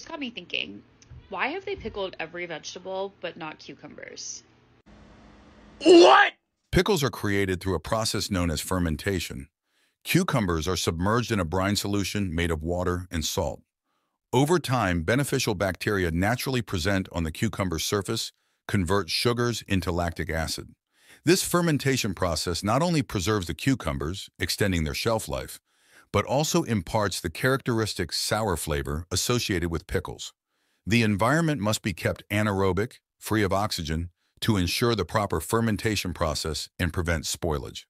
This got me thinking, why have they pickled every vegetable but not cucumbers? What? Pickles are created through a process known as fermentation. Cucumbers are submerged in a brine solution made of water and salt. Over time, beneficial bacteria naturally present on the cucumber's surface, convert sugars into lactic acid. This fermentation process not only preserves the cucumbers, extending their shelf life, but also imparts the characteristic sour flavor associated with pickles. The environment must be kept anaerobic, free of oxygen, to ensure the proper fermentation process and prevent spoilage.